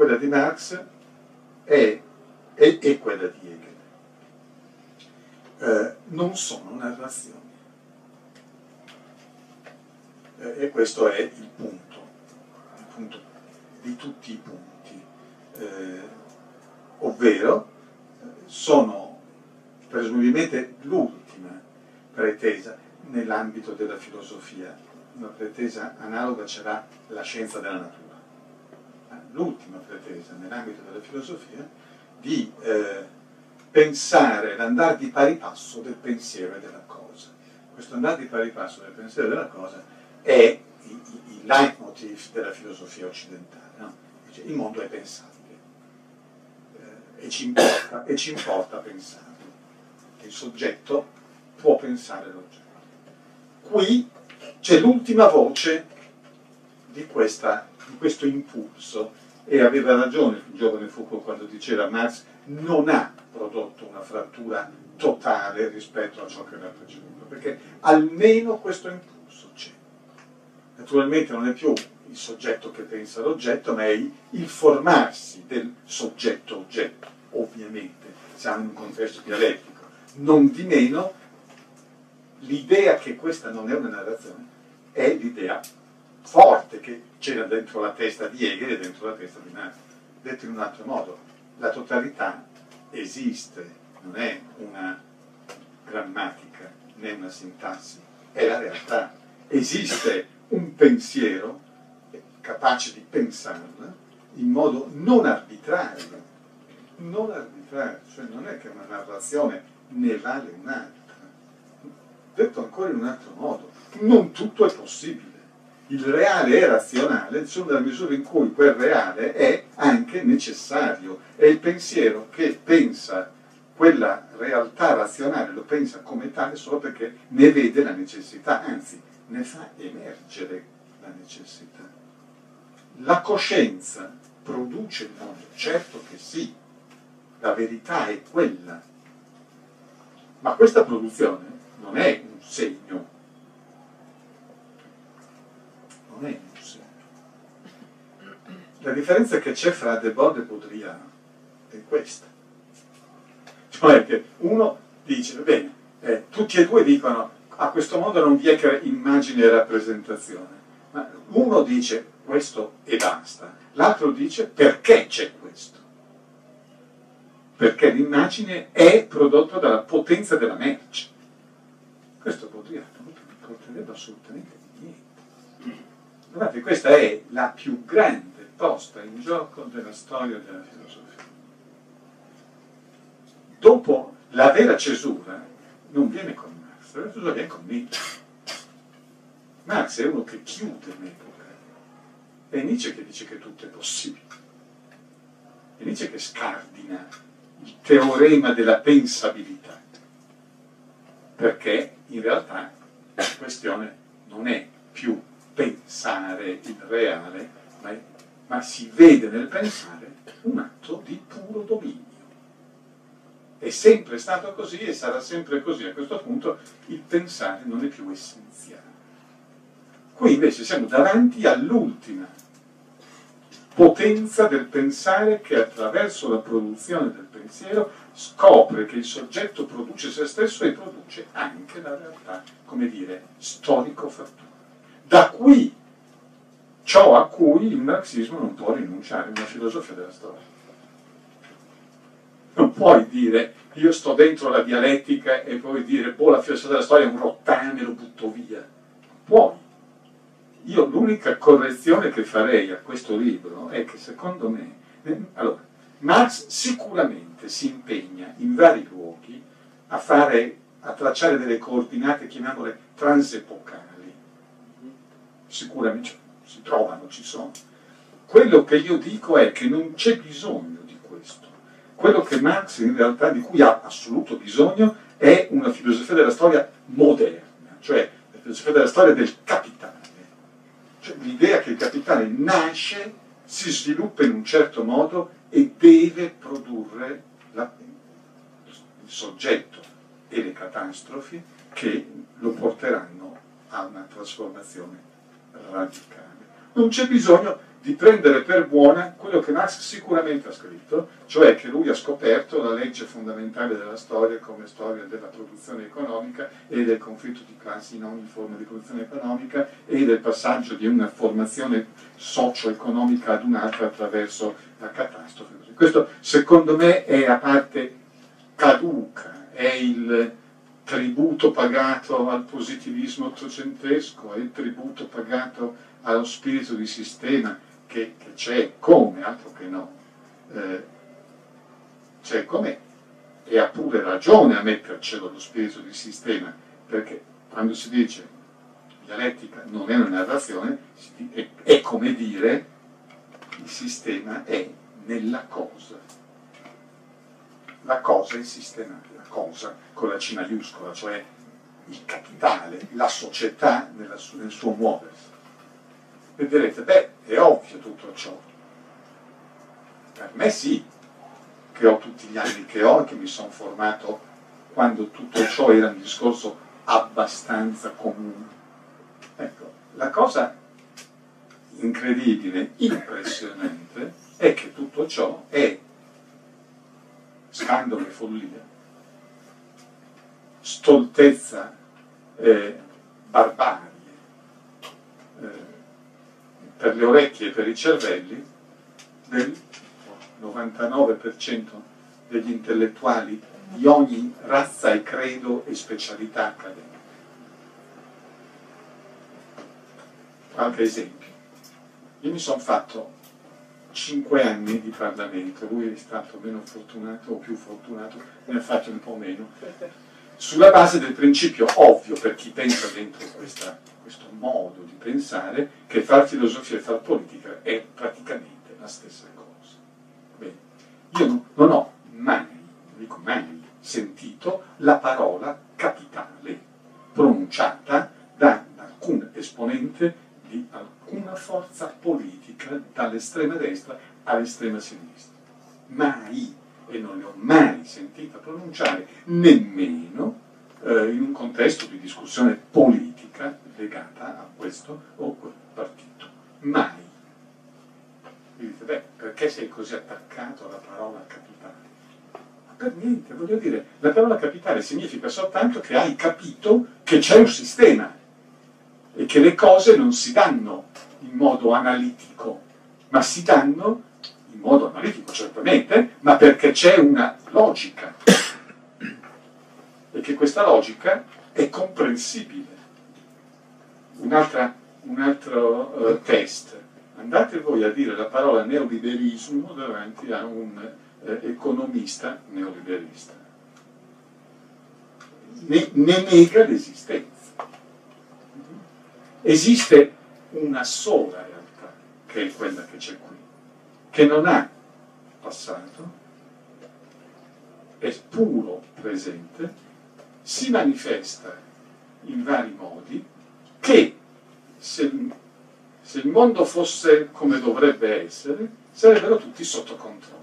quella di Marx e, e, e quella di Hegel. Eh, non sono narrazioni. Eh, e questo è il punto, il punto di tutti i punti, eh, ovvero sono presumibilmente l'ultima pretesa nell'ambito della filosofia, una pretesa analoga ce l'ha la scienza della natura l'ultima pretesa nell'ambito della filosofia di eh, pensare l'andare di pari passo del pensiero e della cosa. Questo andare di pari passo del pensiero e della cosa è il, il leitmotiv della filosofia occidentale. No? Dice, il mondo è pensabile eh, e, ci importa, e ci importa pensarlo. Il soggetto può pensare l'oggetto. Qui c'è l'ultima voce di, questa, questo impulso e aveva ragione il giovane Foucault quando diceva Marx non ha prodotto una frattura totale rispetto a ciò che era preceduto, perché almeno questo impulso c'è. Naturalmente non è più il soggetto che pensa all'oggetto, ma è il formarsi del soggetto-oggetto, ovviamente, siamo in un contesto dialettico. Non di meno, l'idea che questa non è una narrazione è l'idea forte che c'era dentro la testa di Hegel e dentro la testa di Marx. Detto in un altro modo, la totalità esiste, non è una grammatica né una sintassi, è la realtà. Esiste un pensiero capace di pensarla in modo non arbitrario, non arbitrario, cioè non è che una narrazione ne vale un'altra. Detto ancora in un altro modo, non tutto è possibile il reale è razionale solo nella misura in cui quel reale è anche necessario. È il pensiero che pensa quella realtà razionale, lo pensa come tale solo perché ne vede la necessità, anzi ne fa emergere la necessità. La coscienza produce il mondo, certo che sì, la verità è quella, ma questa produzione non è un segno non è un segno. La differenza che c'è fra De Bod e Baudrillard è questa. Cioè che uno dice, bene, eh, tutti e due dicono a questo modo non vi è che immagine e rappresentazione, ma uno dice questo e basta, l'altro dice perché c'è questo. Perché l'immagine è prodotta dalla potenza della merce. Questo Baudrillard non porterebbe assolutamente Guardate, questa è la più grande posta in gioco della storia della filosofia. Dopo la vera cesura non viene con Marx, la vera cesura viene con Nietzsche. Marx è uno che chiude un'epoca, è Nietzsche che dice che tutto è possibile. È Nietzsche che scardina il teorema della pensabilità, perché in realtà la questione non è più pensare il reale, ma, ma si vede nel pensare un atto di puro dominio. È sempre stato così e sarà sempre così. A questo punto il pensare non è più essenziale. Qui invece siamo davanti all'ultima potenza del pensare che attraverso la produzione del pensiero scopre che il soggetto produce se stesso e produce anche la realtà, come dire, storico-fattuale. Da qui ciò a cui il marxismo non può rinunciare, una filosofia della storia. Non puoi dire io sto dentro la dialettica e poi dire boh la filosofia della storia è un rottame, lo butto via. Puoi. Io l'unica correzione che farei a questo libro è che secondo me, eh, allora, Marx sicuramente si impegna in vari luoghi a, fare, a tracciare delle coordinate, chiamiamole transepocali sicuramente si trovano, ci sono. Quello che io dico è che non c'è bisogno di questo. Quello che Marx in realtà di cui ha assoluto bisogno è una filosofia della storia moderna, cioè la filosofia della storia del capitale. Cioè l'idea che il capitale nasce, si sviluppa in un certo modo e deve produrre la, il soggetto e le catastrofi che lo porteranno a una trasformazione radicale. Non c'è bisogno di prendere per buona quello che Marx sicuramente ha scritto, cioè che lui ha scoperto la legge fondamentale della storia come storia della produzione economica e del conflitto di classi in ogni forma di produzione economica e del passaggio di una formazione socio-economica ad un'altra attraverso la catastrofe. Questo secondo me è a parte caduca, è il tributo pagato al positivismo ottocentesco, è il tributo pagato allo spirito di sistema che, che c'è come, altro che no, eh, c'è come e ha pure ragione a mettercelo lo spirito di sistema, perché quando si dice dialettica non è una narrazione, è, è come dire il sistema è nella cosa. La cosa sistema, la cosa con la C maiuscola, cioè il capitale, la società nel suo muoversi. E direte, beh, è ovvio tutto ciò. Per me sì, che ho tutti gli anni che ho e che mi sono formato quando tutto ciò era un discorso abbastanza comune. Ecco, la cosa incredibile, impressionante, è che tutto ciò è scandalo e follia, stoltezza, eh, barbarie, eh, per le orecchie e per i cervelli del 99% degli intellettuali di ogni razza e credo e specialità accademica. Qualche esempio. Io mi sono fatto cinque anni di Parlamento, lui è stato meno fortunato o più fortunato, ne ha fatto un po' meno, sulla base del principio ovvio per chi pensa dentro questa, questo modo di pensare che far filosofia e far politica è praticamente la stessa cosa. Bene. Io non ho mai, dico mai, sentito la parola capitale pronunciata da alcun esponente di alcuna forza politica dall'estrema destra all'estrema sinistra. Mai, e non ne ho mai sentita pronunciare, nemmeno eh, in un contesto di discussione politica legata a questo o quel partito. Mai. Mi dite, beh, perché sei così attaccato alla parola capitale? Ma per niente, voglio dire, la parola capitale significa soltanto che hai capito che c'è un sistema e che le cose non si danno in modo analitico, ma si danno in modo analitico certamente, ma perché c'è una logica e che questa logica è comprensibile. Un, un altro uh, test. Andate voi a dire la parola neoliberismo davanti a un uh, economista neoliberista. Ne, ne nega l'esistenza. Esiste una sola realtà, che è quella che c'è qui, che non ha passato, è puro presente, si manifesta in vari modi, che se, se il mondo fosse come dovrebbe essere, sarebbero tutti sotto controllo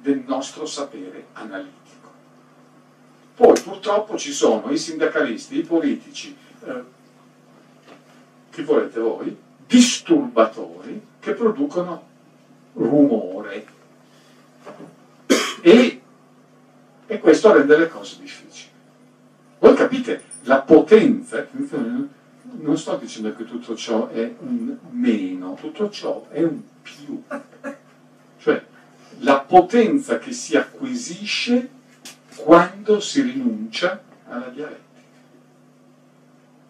del nostro sapere analitico. Poi purtroppo ci sono i sindacalisti, i politici, eh, chi volete voi, disturbatori che producono rumore. E, e questo rende le cose difficili. Voi capite la potenza, non sto dicendo che tutto ciò è un meno, tutto ciò è un più. Cioè la potenza che si acquisisce quando si rinuncia alla dialettica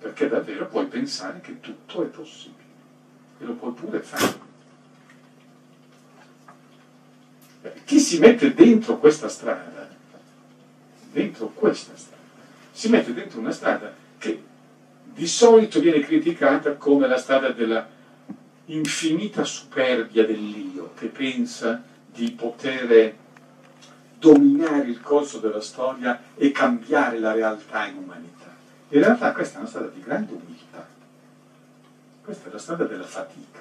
perché davvero puoi pensare che tutto è possibile e lo puoi pure fare. Chi si mette dentro questa strada, dentro questa strada, si mette dentro una strada che di solito viene criticata come la strada della infinita superbia dell'io, che pensa di poter dominare il corso della storia e cambiare la realtà in umanità. In realtà questa è una strada di grande umiltà, questa è la strada della fatica.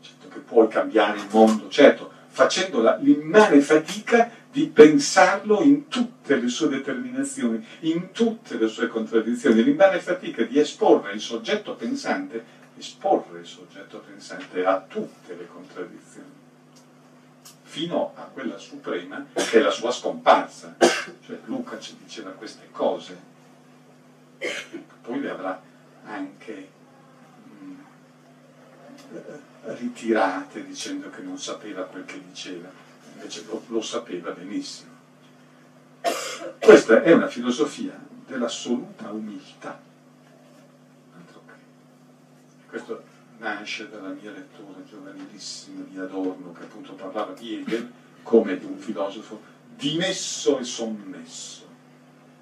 Certo che puoi cambiare il mondo, certo, facendo l'immane fatica di pensarlo in tutte le sue determinazioni, in tutte le sue contraddizioni, l'imbane fatica di esporre il soggetto pensante, esporre il soggetto pensante a tutte le contraddizioni, fino a quella suprema che è la sua scomparsa. Cioè Luca ci diceva queste cose, poi le avrà anche mh, ritirate dicendo che non sapeva quel che diceva, invece lo, lo sapeva benissimo. Questa è una filosofia dell'assoluta umiltà. Questo nasce dalla mia lettura giovanilissima di Adorno, che appunto parlava di Hegel come di un filosofo dimesso e sommesso.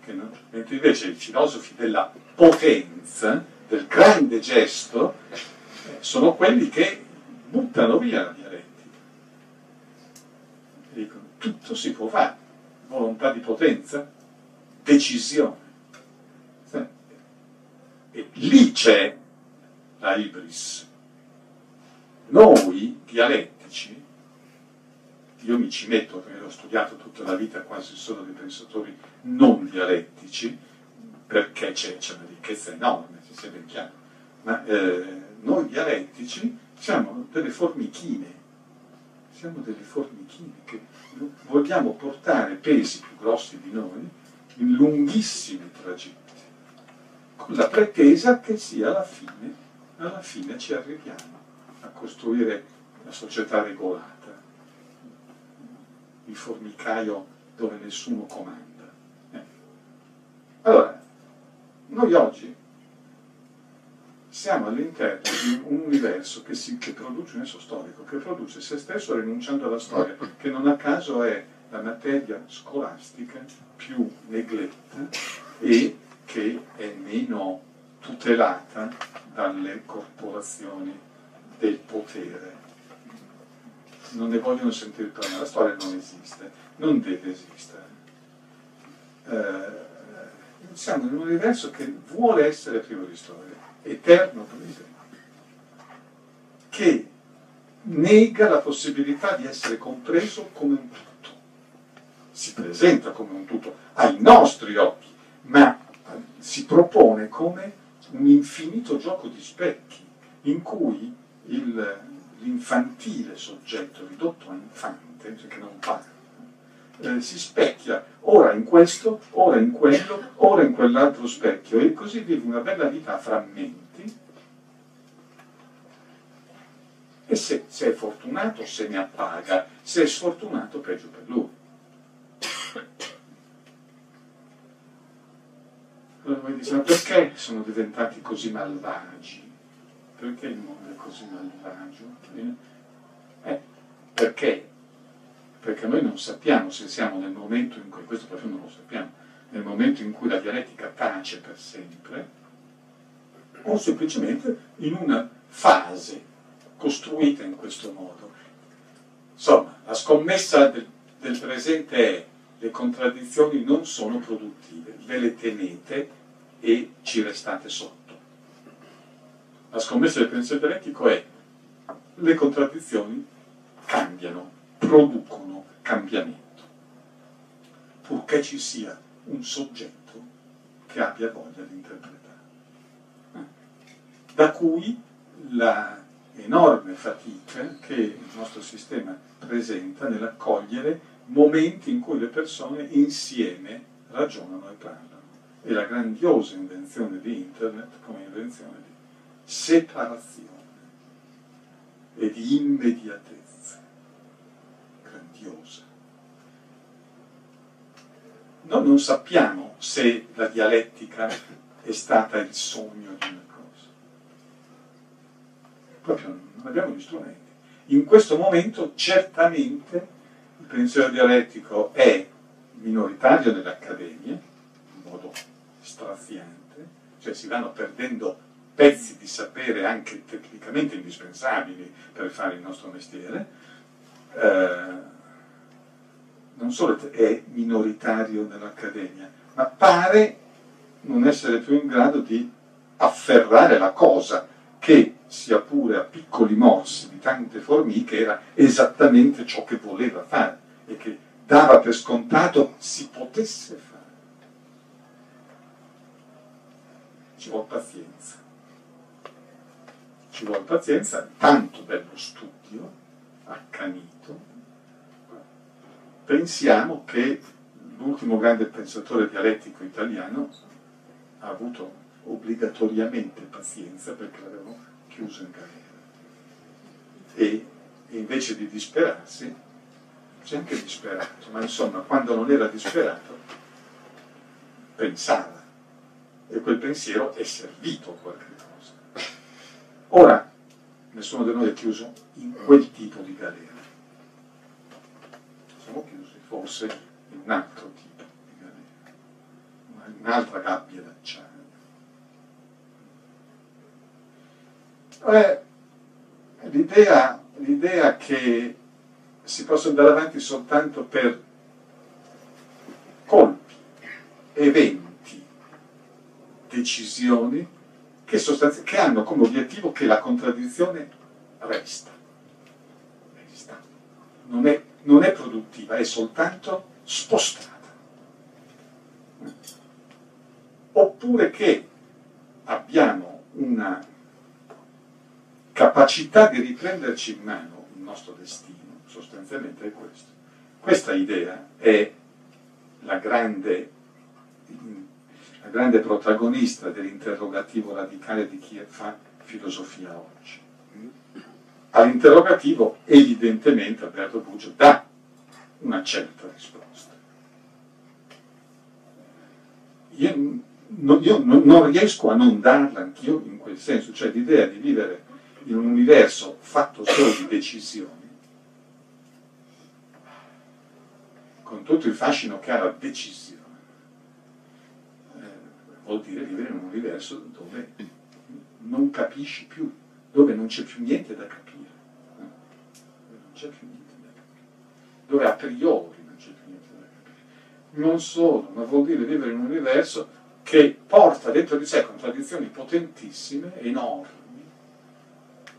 Non, mentre invece i filosofi della potenza, del grande gesto, sono quelli che buttano via la dialettica. Dicono, tutto si può fare, volontà di potenza, decisione. E lì c'è la ibris. Noi, dialettici, io mi ci metto perché ho studiato tutta la vita quasi solo dei pensatori non dialettici, perché c'è, c'è una ricchezza enorme, se sia ben chiaro. Ma eh, noi dialettici siamo delle formichine, siamo delle formichine che vogliamo portare pesi più grossi di noi in lunghissimi tragitti, con la pretesa che sia alla fine, alla fine ci arriviamo a costruire la società regolata, il formicaio dove nessuno comanda. Eh. Allora, noi oggi siamo all'interno di un universo che, si, che produce un universo storico, che produce se stesso rinunciando alla storia, che non a caso è la materia scolastica più negletta e che è meno tutelata dalle corporazioni del potere. Non ne vogliono sentire parlare, la storia non esiste, non deve esistere. Eh, siamo in un universo che vuole essere privo di storia eterno presente, che nega la possibilità di essere compreso come un tutto. Si presenta come un tutto ai nostri occhi, ma si propone come un infinito gioco di specchi in cui l'infantile soggetto ridotto a infante, cioè che non parla, eh, si specchia ora in questo, ora in quello, ora in quell'altro specchio e così vive una bella vita a frammenti e se, se è fortunato se ne appaga, se è sfortunato peggio per lui. Allora voi dite, ma perché sono diventati così malvagi? Perché il mondo è così malvagio? Eh, perché perché noi non sappiamo se siamo nel momento in cui, questo proprio non lo sappiamo, nel momento in cui la dialettica tace per sempre, o semplicemente in una fase costruita in questo modo. Insomma, la scommessa del, del presente è le contraddizioni non sono produttive, ve le tenete e ci restate sotto. La scommessa del pensiero dialettico è le contraddizioni cambiano, producono cambiamento, purché ci sia un soggetto che abbia voglia di interpretare. Da cui la enorme fatica che il nostro sistema presenta nell'accogliere momenti in cui le persone insieme ragionano e parlano. E la grandiosa invenzione di Internet come invenzione di separazione e di immediatezza religiosa. Noi non sappiamo se la dialettica è stata il sogno di una cosa. Proprio non abbiamo gli strumenti. In questo momento certamente il pensiero dialettico è minoritario nell'accademia, in modo straziante, cioè si vanno perdendo pezzi di sapere anche tecnicamente indispensabili per fare il nostro mestiere. Eh, non solo è minoritario nell'Accademia, ma pare non essere più in grado di afferrare la cosa che, sia pure a piccoli morsi di tante formiche, era esattamente ciò che voleva fare e che dava per scontato si potesse fare. Ci vuole pazienza. Ci vuole pazienza, tanto dello studio accanito. Pensiamo che l'ultimo grande pensatore dialettico italiano ha avuto obbligatoriamente pazienza perché l'avevano chiuso in galera. E, e invece di disperarsi, c'è anche disperato, ma insomma quando non era disperato pensava e quel pensiero è servito a qualche cosa. Ora, nessuno di noi è chiuso in quel tipo di galera. Siamo chiusi forse in un altro tipo di galera, un'altra gabbia d'acciaio. L'idea, l'idea che si possa andare avanti soltanto per colpi, eventi, decisioni che, sostanzi- che hanno come obiettivo che la contraddizione resta. resta. Non, è, non è produttiva, è soltanto spostata. Oppure che abbiamo una capacità di riprenderci in mano il nostro destino sostanzialmente è questo. Questa idea è la grande, la grande protagonista dell'interrogativo radicale di chi fa filosofia oggi. All'interrogativo evidentemente Alberto Buggio dà una certa risposta. Io, non, io non riesco a non darla anch'io in quel senso, cioè l'idea di vivere in un universo fatto solo di decisioni con tutto il fascino che ha la decisione, vuol dire vivere in un universo dove non capisci più, dove non c'è più niente da capire, non c'è più niente da capire, dove a priori non c'è più niente da capire. Non solo, ma vuol dire vivere in un universo che porta dentro di sé contraddizioni potentissime, enormi,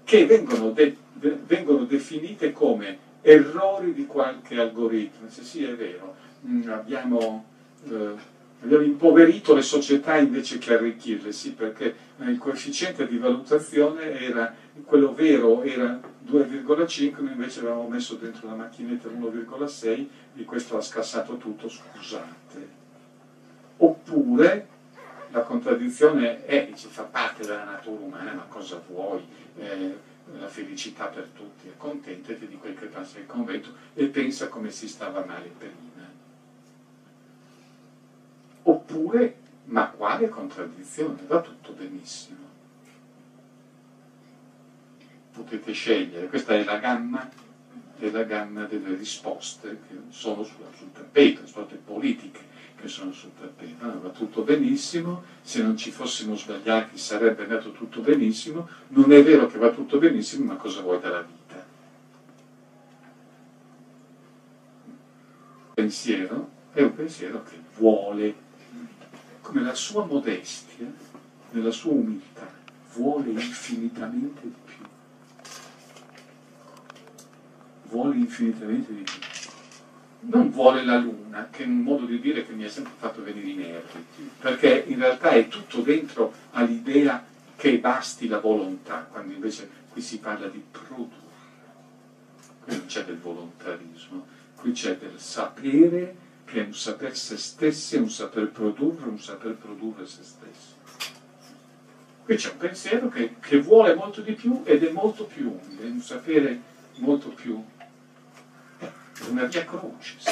che vengono, de- vengono definite come errori di qualche algoritmo, se sì è vero, mm, abbiamo, eh, abbiamo, impoverito le società invece che arricchirle, sì, perché il coefficiente di valutazione era, quello vero era 2,5, noi invece avevamo messo dentro la macchinetta 1,6 e questo ha scassato tutto, scusate. Oppure la contraddizione è, dice, fa parte della natura umana, ma cosa vuoi? Eh, la felicità per tutti, accontentati di quel che passa il convento e pensa come si stava male prima. Oppure, ma quale contraddizione? Va tutto benissimo. Potete scegliere, questa è la gamma, è la gamma delle risposte che sono sul, sul tappeto, risposte politiche che sono sul tappeto. va tutto benissimo, se non ci fossimo sbagliati sarebbe andato tutto benissimo, non è vero che va tutto benissimo, ma cosa vuoi dalla vita? Il pensiero è un pensiero che vuole, come la sua modestia, nella sua umiltà, vuole infinitamente di più. Vuole infinitamente di più non vuole la luna, che è un modo di dire che mi ha sempre fatto venire i nervi, perché in realtà è tutto dentro all'idea che basti la volontà, quando invece qui si parla di produrre. Qui non c'è del volontarismo, qui c'è del sapere che è un saper se stessi, un saper produrre, un saper produrre se stessi. Qui c'è un pensiero che, che vuole molto di più ed è molto più umile, è un sapere molto più è una via crucis.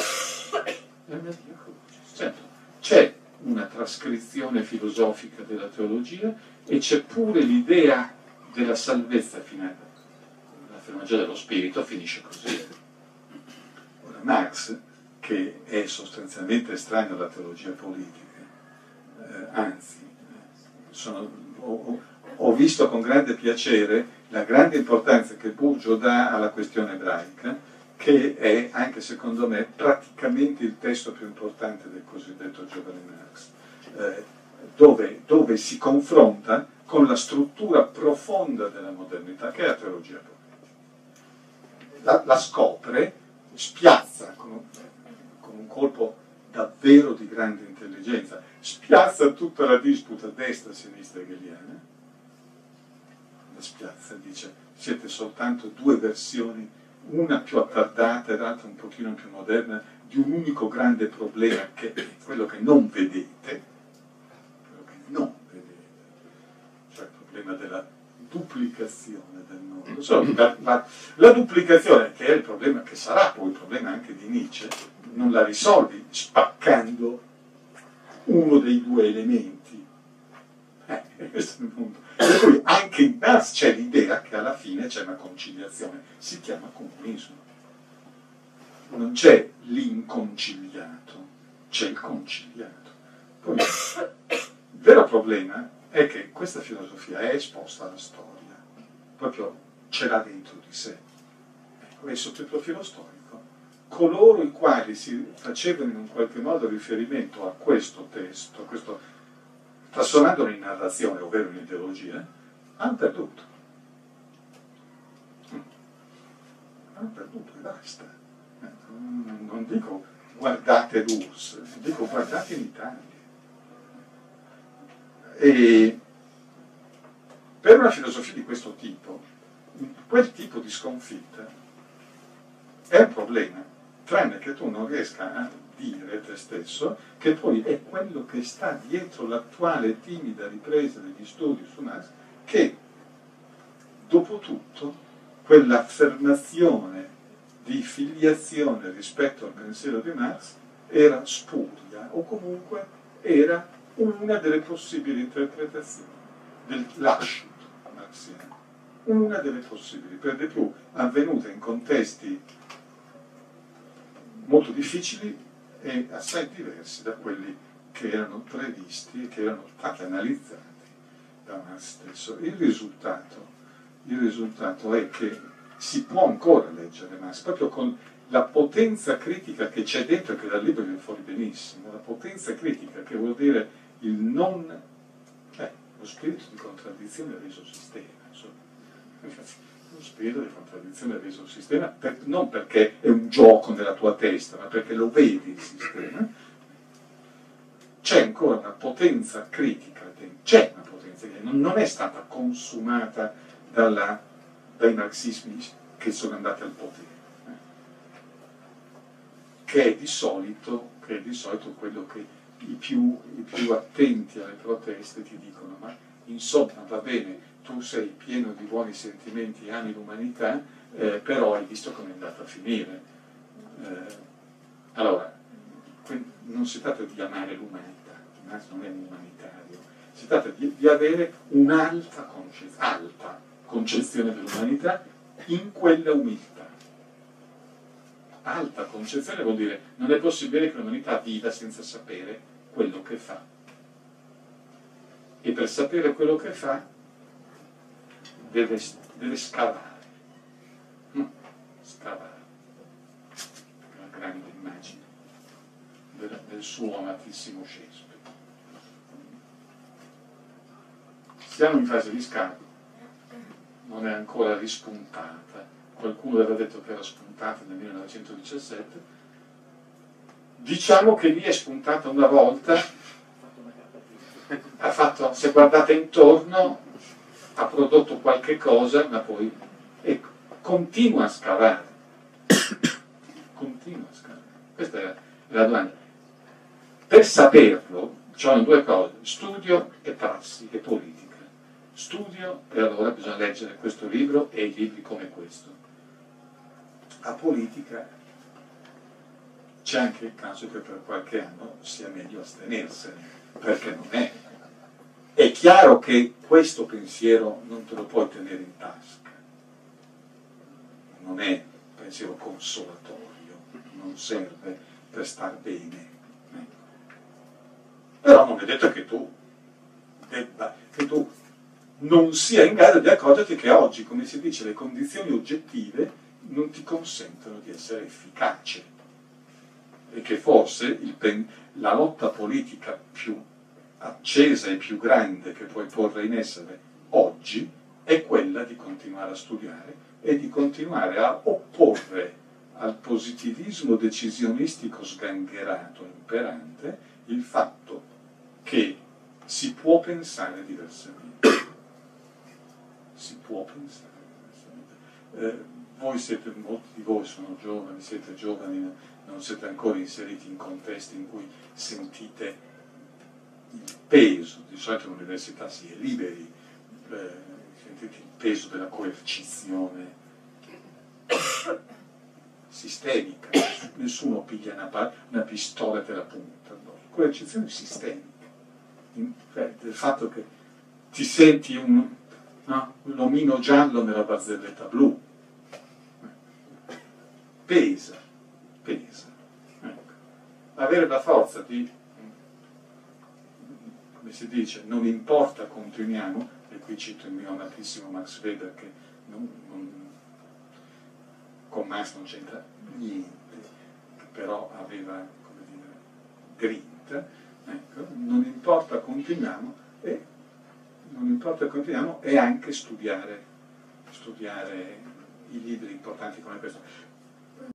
È una via crucis. Certo, c'è una trascrizione filosofica della teologia e c'è pure l'idea della salvezza finale. La teologia dello spirito finisce così. Ora Marx, che è sostanzialmente estraneo alla teologia politica, eh, anzi, sono, ho, ho, visto con grande piacere la grande importanza che Burgio dà alla questione ebraica, che è, anche secondo me, praticamente il testo più importante del cosiddetto giovane Marx, eh, dove, dove, si confronta con la struttura profonda della modernità, che è la teologia politica. La, la scopre, spiazza un colpo davvero di grande intelligenza, spiazza tutta la disputa destra-sinistra hegeliana, la spiazza, dice siete soltanto due versioni, una più attardata e l'altra un pochino più moderna, di un unico grande problema che è quello che non vedete, quello che non vedete, cioè il problema della duplicazione del mondo. La, la, la, duplicazione, che è il problema che sarà poi il problema anche di Nietzsche, non la risolvi spaccando uno dei due elementi. Eh, è cui anche in Marx c'è l'idea che alla fine c'è una conciliazione, si chiama comunismo. Non c'è l'inconciliato, c'è il conciliato. Poi, il vero problema è che questa filosofia è esposta alla storia, proprio ce l'ha dentro di sé. Ecco, e sotto il profilo storico, coloro i quali si facevano in un qualche modo riferimento a questo testo, a questo, trasformandolo in narrazione, ovvero in ideologia, hanno perduto. Hanno perduto e basta. Eh, non dico guardate l'URSS, dico guardate in Italia. E per una filosofia di questo tipo, quel tipo di sconfitta è un problema, tranne che tu non riesca a dire te stesso che poi è quello che sta dietro l'attuale timida ripresa degli studi su Marx che dopo tutto quell'affermazione di filiazione rispetto al pensiero di Marx era spuria o comunque era una delle possibili interpretazioni del lascito marxiano, una delle possibili, per di più avvenute in contesti molto difficili e assai diversi da quelli che erano previsti e che erano stati analizzati da Marx stesso. Il risultato, il risultato è che si può ancora leggere Marx, proprio con la potenza critica che c'è dentro che dal libro viene fuori benissimo, la potenza critica che vuol dire il non, eh, lo spirito di contraddizione reso sistema, insomma. Lo spirito di contraddizione reso sistema, per, non perché è un gioco nella tua testa, ma perché lo vedi il sistema, c'è ancora una potenza critica c'è una potenza critica, non, non è stata consumata dalla dai marxismi che sono andati al potere, eh? che, è di solito, che è di solito quello che i più, i più attenti alle proteste ti dicono, ma insomma va bene, tu sei pieno di buoni sentimenti, ami l'umanità, eh, però hai visto come è andata a finire. Eh, allora, non si tratta di amare l'umanità, non è un umanitario, si tratta di, di avere un'alta concezione, alta concezione dell'umanità in quella umiltà. Alta concezione vuol dire non è possibile che l'umanità viva senza sapere quello che fa. E per sapere quello che fa deve, deve scavare. Mm, scavare. La grande immagine del, del suo amatissimo Shakespeare. Siamo in fase di scavo non è ancora rispuntata. Qualcuno aveva detto che era spuntata nel 1917. Diciamo che lì è spuntata una volta, ha fatto, se guardate intorno, ha prodotto qualche cosa, ma poi ecco, continua a scavare. continua a scavare. Questa è la domanda. Per saperlo, ci sono due cose, studio e prassi e politica studio e allora bisogna leggere questo libro e i libri come questo. A politica c'è anche il caso che per qualche anno sia meglio astenersene, perché non è. È chiaro che questo pensiero non te lo puoi tenere in tasca, non è un pensiero consolatorio, non serve per star bene. Ecco. Però non è detto che tu debba, che tu non sia in grado di accorgerti che oggi, come si dice, le condizioni oggettive non ti consentono di essere efficace e che forse pen- la lotta politica più accesa e più grande che puoi porre in essere oggi è quella di continuare a studiare e di continuare a opporre al positivismo decisionistico sgangherato imperante il fatto che si può pensare diversamente. Si può pensare diversamente. Eh, voi siete, molti di voi sono giovani, siete giovani, non siete ancora inseriti in contesti in cui sentite peso, di solito all'università si è liberi, eh, sentite il peso della coercizione sistemica, nessuno piglia una, una pistola e te la punta, no. coercizione sistemica, cioè, del fatto che ti senti un, no, un omino giallo nella barzelletta blu, pesa, pesa. Ecco. Avere la forza di, come si dice, non importa, continuiamo, e qui cito il mio amatissimo Max Weber che non, non, con Marx non c'entra niente, però aveva, come dire, grinta, ecco, non importa, continuiamo, e non importa, continuiamo, e anche studiare, studiare i libri importanti come questo